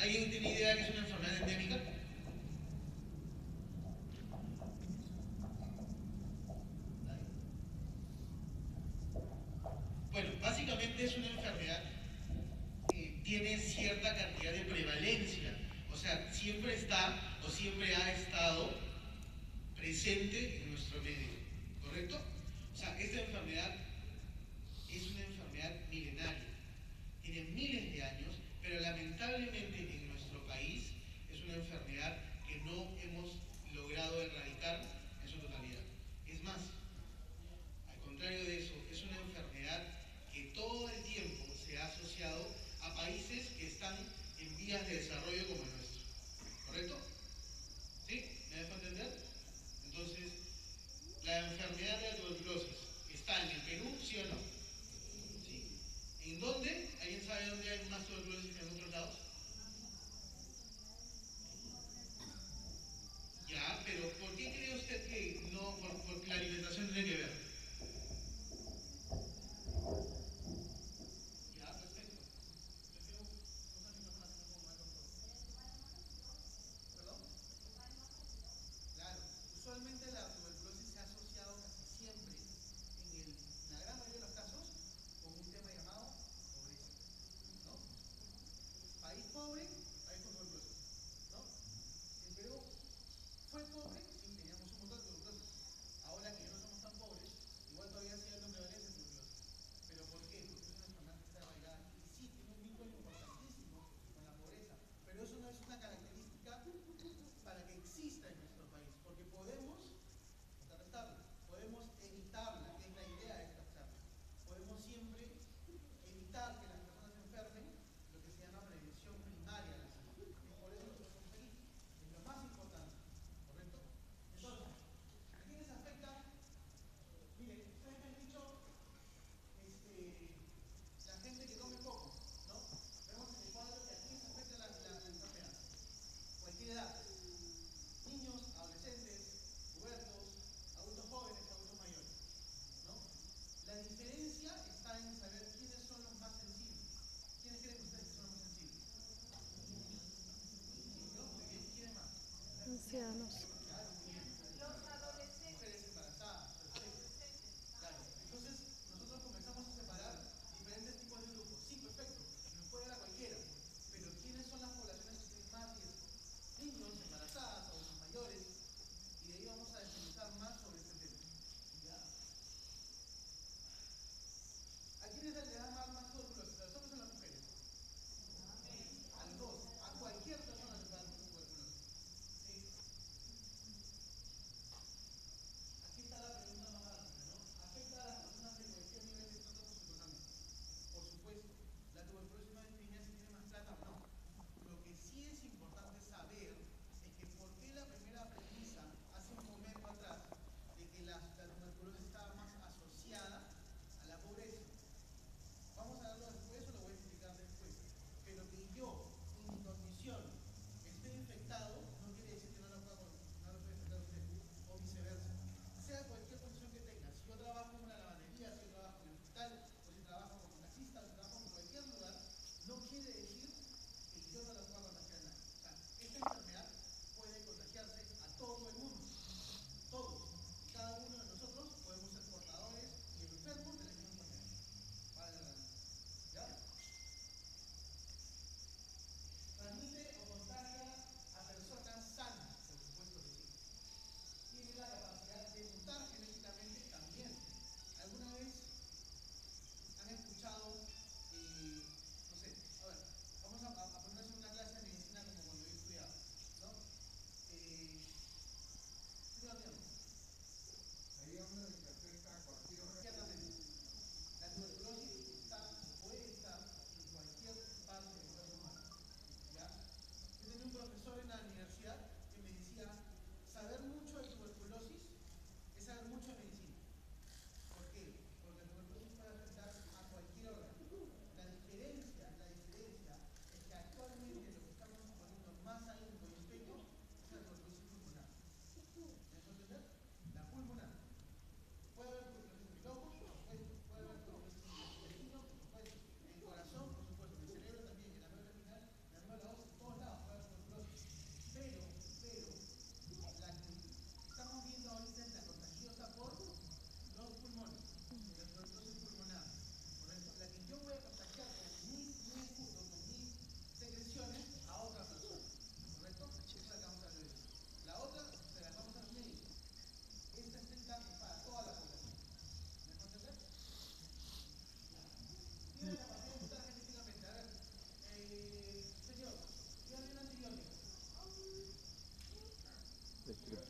¿Alguien tiene idea que es una enfermedad endémica? Bueno, básicamente es una enfermedad que tiene cierta cantidad de prevalencia, o sea, siempre está o siempre ha estado presente en nuestro medio, ¿correcto? O sea, esta enfermedad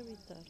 Evitarlo.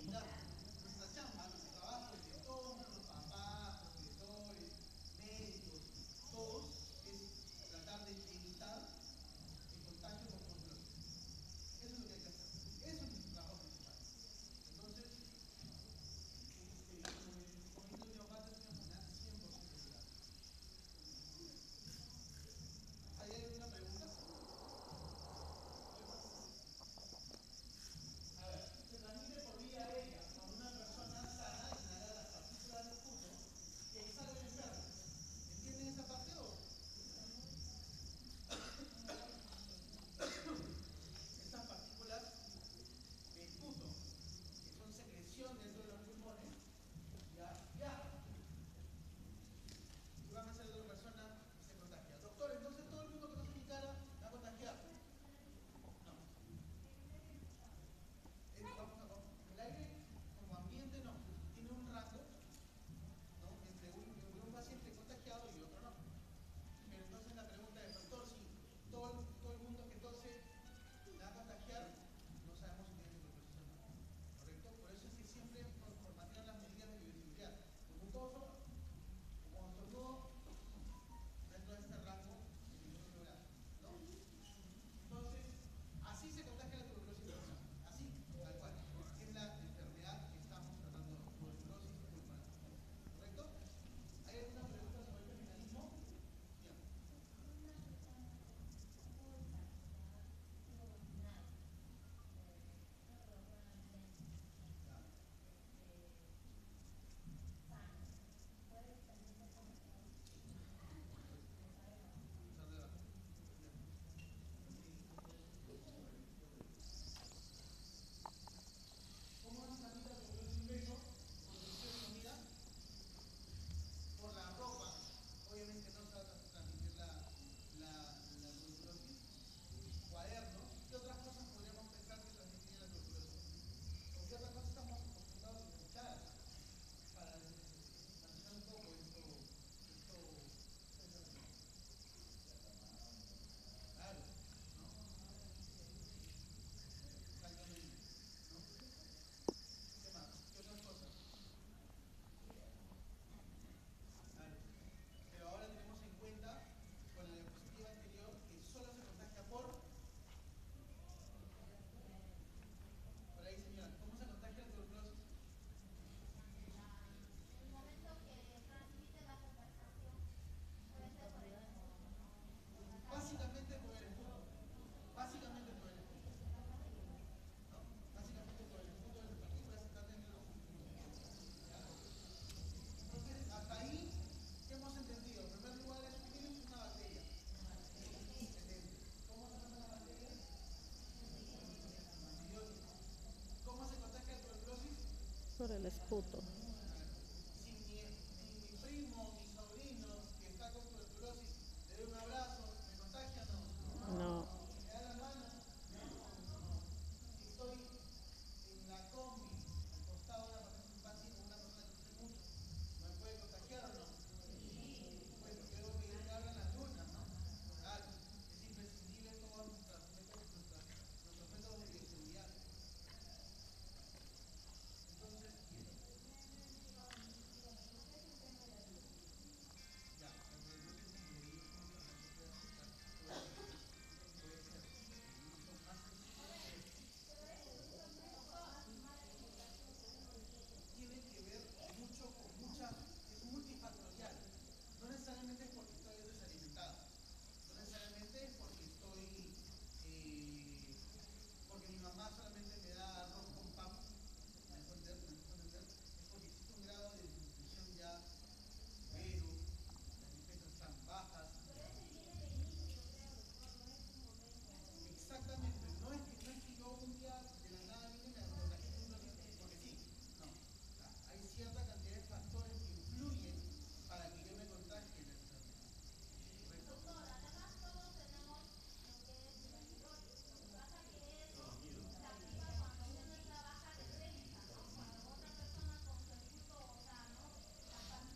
respeto.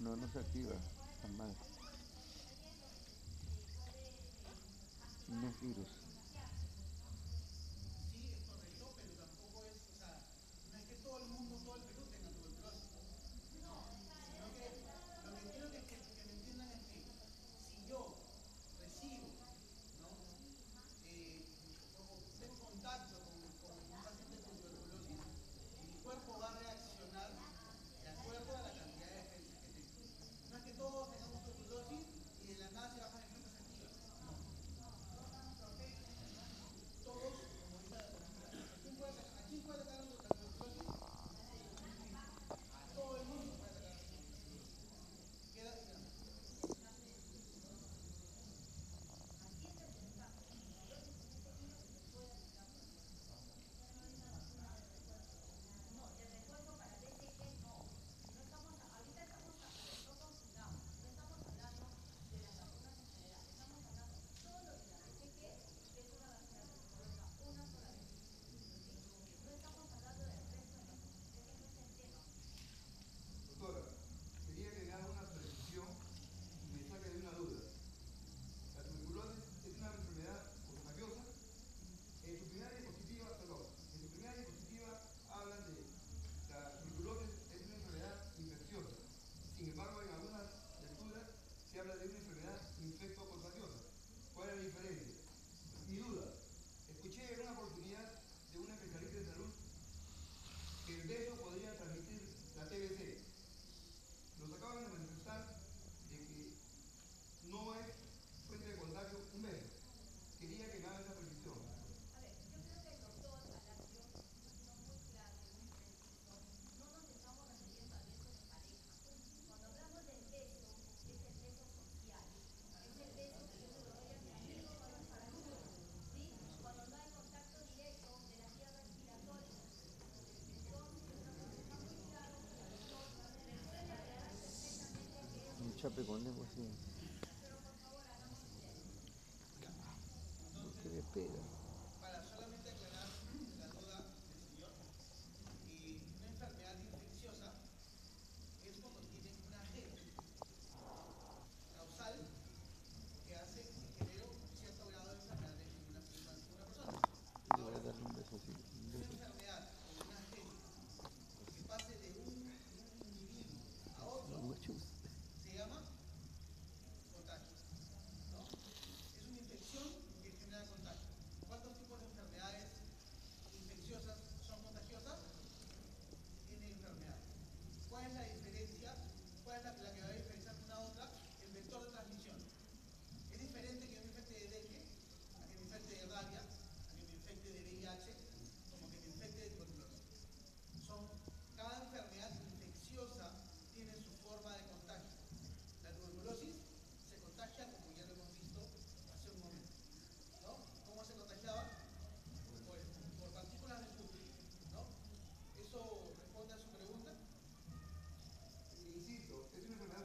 No, no se activa, jamás. No es virus. sea, TBC, chape con lengua ¿Qué me espera? sentido, es una enfermedad